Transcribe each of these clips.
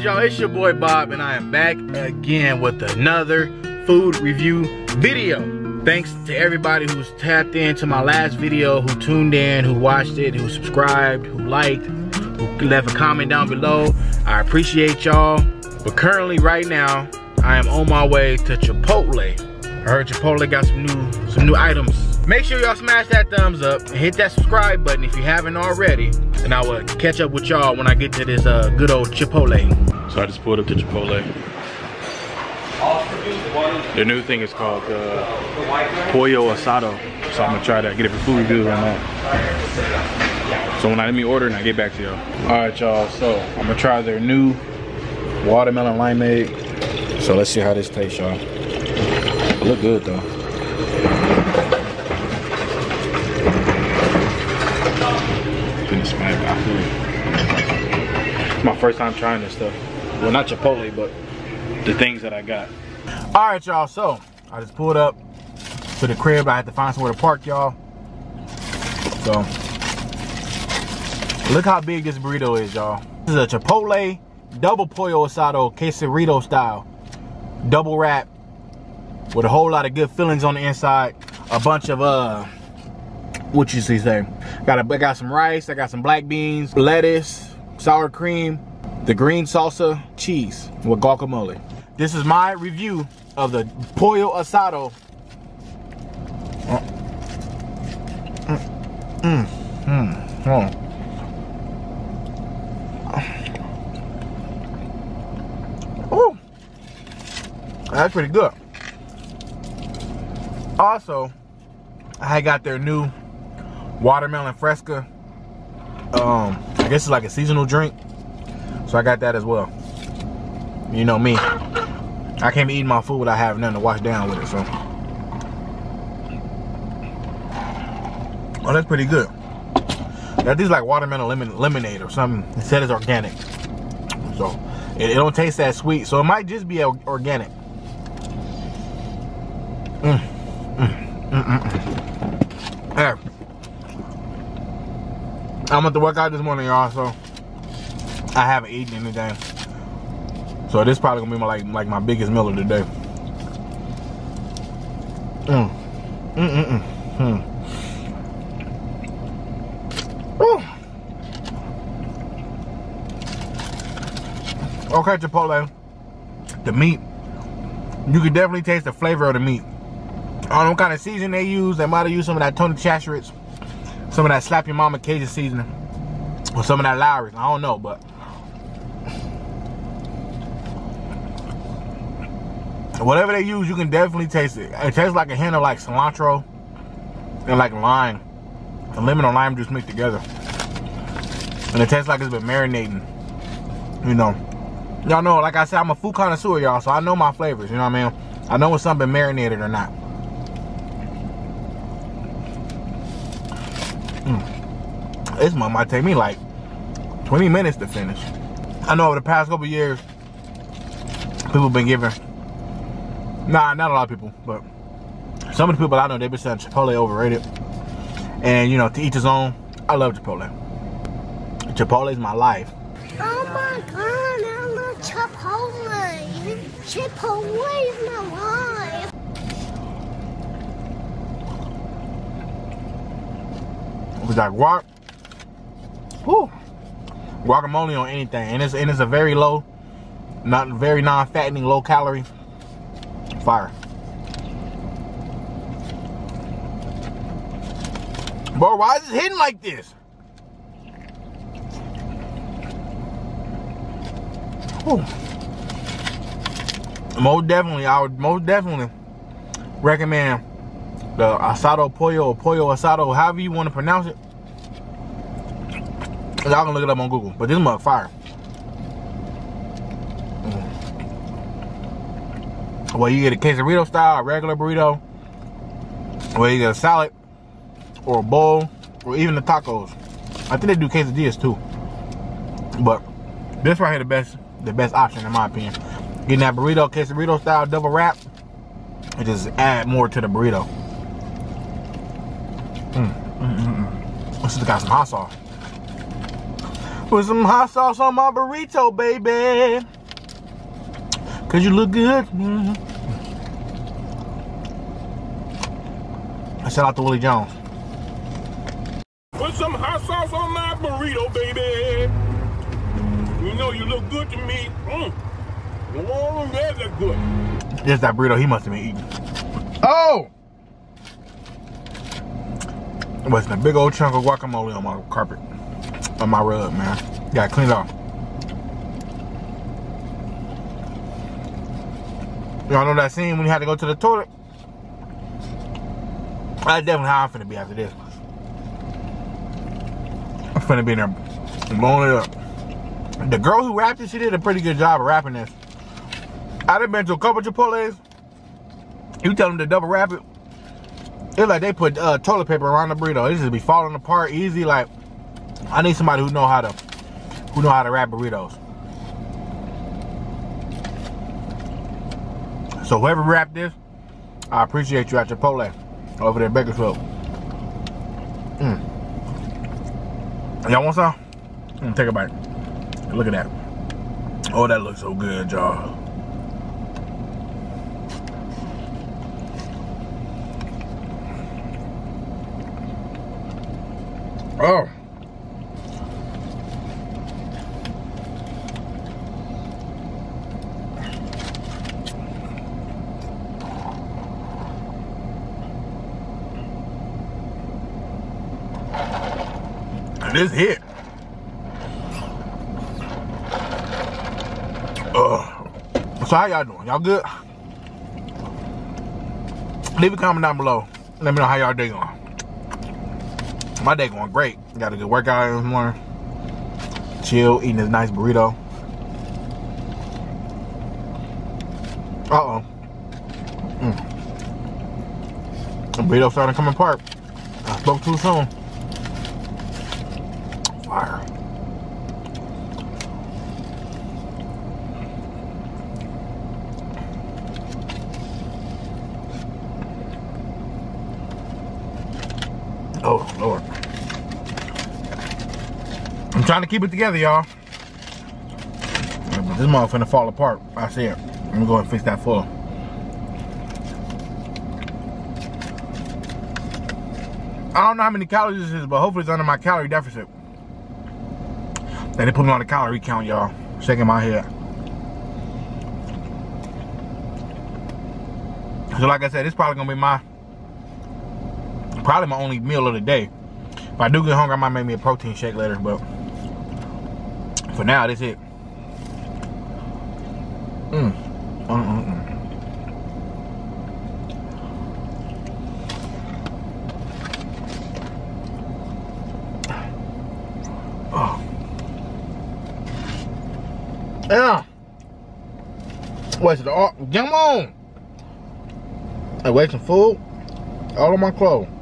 good, y'all? It's your boy Bob, and I am back again with another food review video. Thanks to everybody who's tapped into my last video, who tuned in, who watched it, who subscribed, who liked, who left a comment down below. I appreciate y'all. But currently, right now, I am on my way to Chipotle. I heard Chipotle got some new some new items. Make sure y'all smash that thumbs up and hit that subscribe button if you haven't already. And I will catch up with y'all when I get to this uh, good old Chipotle. So I just pulled up to Chipotle. The new thing is called uh, Pollo Asado. So I'm gonna try to get a food review on that. So when I let me order and I get back to y'all. All right, y'all. So I'm gonna try their new watermelon limeade. So let's see how this tastes, y'all. Look good though. Smack my. It's my first time trying this stuff. Well, not Chipotle, but the things that I got. All right, y'all. So I just pulled up to the crib. I had to find somewhere to park, y'all. So look how big this burrito is, y'all. This is a Chipotle double pollo asado quesarito style, double wrap with a whole lot of good fillings on the inside. A bunch of uh, what you see say? Got a, I got some rice. I got some black beans, lettuce, sour cream, the green salsa, cheese with guacamole. This is my review of the pollo asado. Mm, mm, mm. Ooh, that's pretty good. Also, I got their new watermelon fresca. Um, I guess it's like a seasonal drink. So I got that as well. You know me. I can't be eating my food without having nothing to wash down with it, so. Oh, that's pretty good. That is like watermelon lemon lemonade or something. It said it's organic. So it, it, don't taste that sweet. So it might just be organic. Mm. Mm, mm, mm. Hey. I'm at the workout this morning, y'all, so I haven't eaten anything. So this probably gonna be my like like my biggest meal of the day. Mm. Mm mm mm. mm. Okay, Chipotle. The meat. You can definitely taste the flavor of the meat. I don't know what kind of season they use. They might have used some of that Tony Chachere's, some of that Slap Your Mama Cajun seasoning, or some of that Lawry's. I don't know, but whatever they use, you can definitely taste it. It tastes like a hint of like cilantro and like lime, and lemon and lime juice mixed together, and it tastes like it's been marinating. You know, y'all know, like I said, I'm a food connoisseur, y'all, so I know my flavors. You know what I mean? I know if something marinated or not. Mm. This one might take me like 20 minutes to finish. I know over the past couple years, people been giving, nah, not a lot of people, but some of the people I know, they've been saying Chipotle overrated. And you know, to each his own, I love Chipotle. Chipotle is my life. Oh my God, I love Chipotle. Chipotle is my life. with that guac. Whew. Guacamole on anything. And it's and it's a very low, not very non-fattening, low calorie. Fire. Bro, why is it hitting like this? Whew. Most definitely, I would most definitely recommend the asado pollo or pollo asado, however you want to pronounce it. Y'all can look it up on Google, but this mug fire. Well, you get a quesarito style, a regular burrito, or you get a salad, or a bowl, or even the tacos. I think they do quesadillas too. But this right here the best, the best option in my opinion. Getting that burrito, quesarito style double wrap, and just add more to the burrito. Mm, mm, mm, mm. Got some hot sauce. Put some hot sauce on my burrito, baby. Cause you look good. Mm -hmm. Shout out to Willie Jones. Put some hot sauce on my burrito, baby. You know you look good to me. Mm. Oh, that look good. There's that burrito he must have been eating. Oh! Wasn't a big old chunk of guacamole on my carpet. On my rug, man. Got cleaned off. Y'all know that scene when you had to go to the toilet? That's definitely how I'm finna be after this. I'm finna be in there blowing it up. The girl who wrapped it, she did a pretty good job of wrapping this. I done been to a couple Chipotle's. You tell them to double wrap it. It's like they put uh, toilet paper around the burrito. It just be falling apart easy. Like I need somebody who know how to who know how to wrap burritos. So whoever wrapped this, I appreciate you at Chipotle over there in Bakersfield. Mm. Y'all want some? Take a bite. Look at that. Oh, that looks so good, y'all. Oh. This hit. Uh, so how y'all doing? Y'all good? Leave a comment down below. Let me know how y'all day going. My day going great. Got a good workout this morning. Chill, eating this nice burrito. Uh-oh. Mm. The burrito starting to come apart. I spoke too soon. Fire. Oh, Lord. I'm trying to keep it together, y'all. This motherfucker finna fall apart. I see it. Let me go and fix that full. I don't know how many calories this is, but hopefully it's under my calorie deficit. They didn't put me on the calorie count, y'all. Shaking my head. So like I said, it's probably gonna be my probably my only meal of the day. If I do get hungry, I might make me a protein shake later, but for now, that's it. Mm. Mm -mm. Oh. Yeah. It all? Come on. I waste some food. All of my clothes.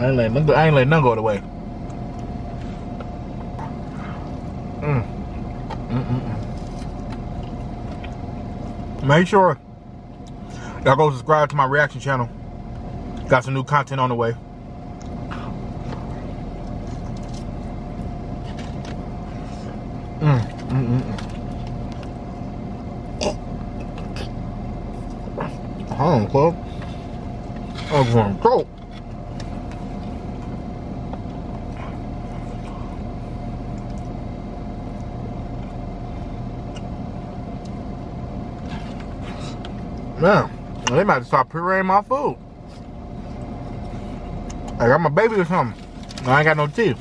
I ain't letting I ain't letting none go away. Mm. Mm -mm Make sure y'all go subscribe to my reaction channel. Got some new content on the way. Mm, mm, mm. Hold on, Club. I'm going to Man, they might start pureeing my food. I got my baby or something. I ain't got no teeth.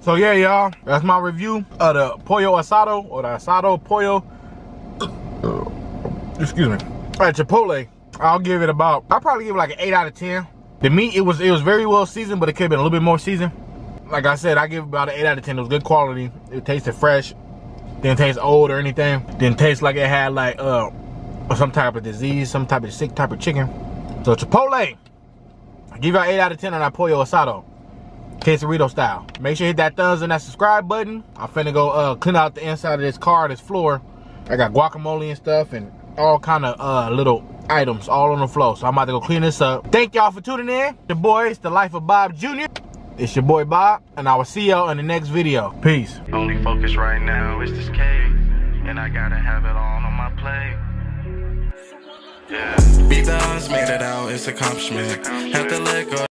So yeah, y'all, that's my review of the pollo asado or the asado pollo. Excuse me. At Chipotle, I'll give it about. I'll probably give it like an eight out of ten. The meat, it was it was very well seasoned, but it could have been a little bit more seasoned. Like I said, I give it about an eight out of ten. It was good quality. It tasted fresh. Didn't taste old or anything. Didn't taste like it had like uh some type of disease, some type of sick type of chicken. So Chipotle, I give an 8 out of 10 on that pollo asado. Quesarito style. Make sure you hit that thumbs and that subscribe button. I'm finna go uh, clean out the inside of this car, this floor. I got guacamole and stuff and all kind of uh, little items all on the floor. So I'm about to go clean this up. Thank y'all for tuning in. The boys, the life of Bob Jr. It's your boy Bob, and I will see y'all in the next video. Peace. Only focus right now is this and I gotta have it all on my plate. Yeah. Beat the odds, made it out, it's accomplishment. Have to let go.